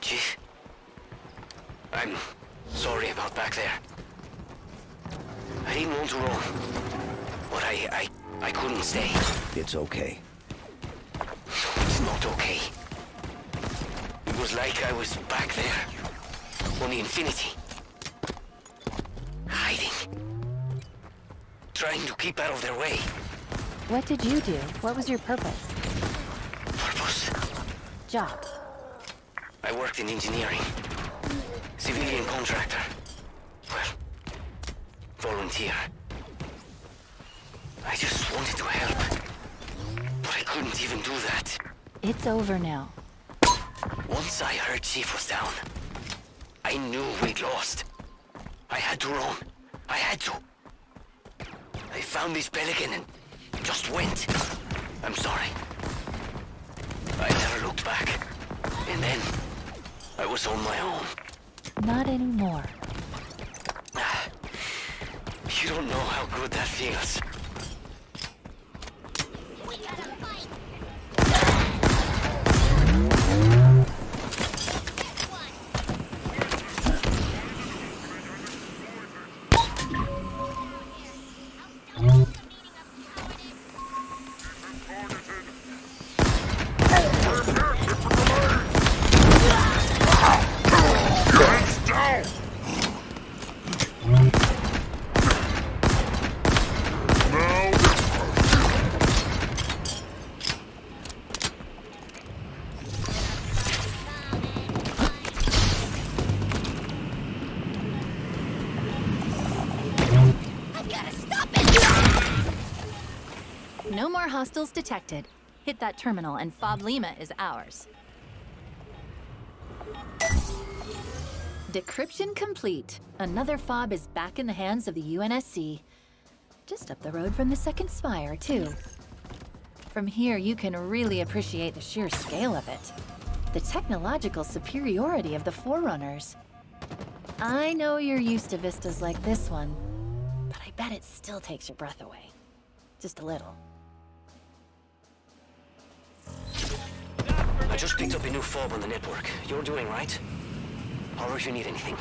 Chief, I'm sorry about back there. I didn't want to roam, but I, I, I couldn't stay. It's okay. It's not okay. It was like I was back there, on the Infinity. Hiding. Trying to keep out of their way. What did you do? What was your purpose? Purpose. Job. I worked in engineering. Civilian contractor. Well, volunteer. I just wanted to help. But I couldn't even do that. It's over now. Once I heard Chief was down, I knew we'd lost. I had to run. I had to. I found this pelican and just went. I'm sorry. I never looked back. And then, was on my own. Not anymore. You don't know how good that feels. No more hostiles detected. Hit that terminal and Fob Lima is ours. Decryption complete. Another fob is back in the hands of the UNSC. Just up the road from the second spire, too. From here, you can really appreciate the sheer scale of it. The technological superiority of the Forerunners. I know you're used to vistas like this one, but I bet it still takes your breath away. Just a little. I just picked up a new fob on the network. You're doing right? Holler if you need anything.